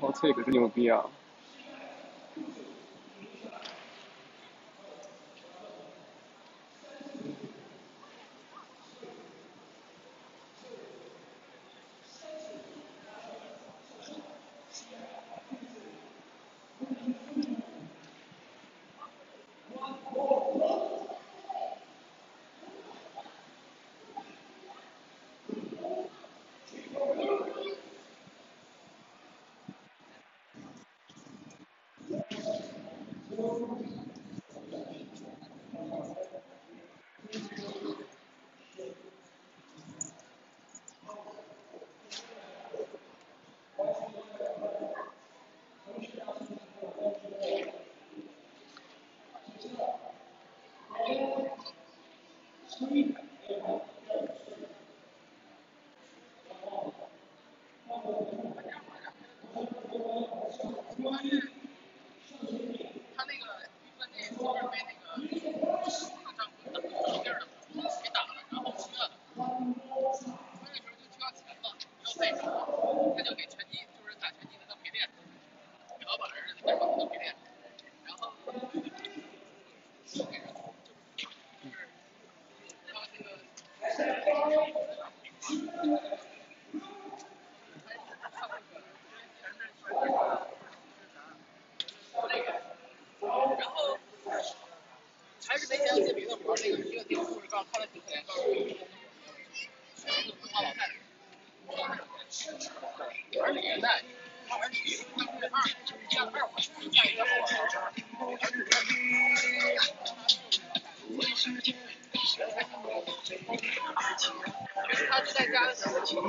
哦，这个真牛逼啊！然后还是没钱接别的活儿，那个一个顶护士告诉看他挺可怜，告诉我是个中华老太太，玩女人的，他玩女人，当二二货，干一个他是在家的时候，